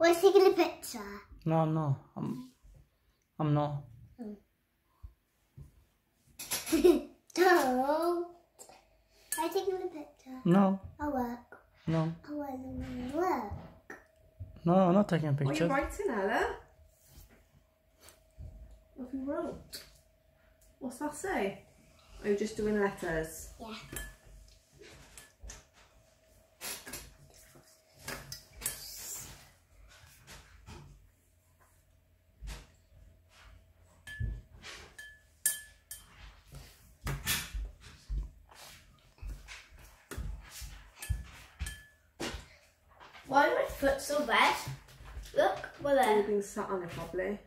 We're taking a picture. No, I'm not. I'm, I'm not. Don't. I'm taking a picture. No, I'll work. no, I'll work. I'll work. no, I'm not taking a What are you picture. writing, Ella? What have you wrote? What's that say? Are you just doing letters? Yeah. Why is my foot so wet? Look, we're there. Anything sat on it probably.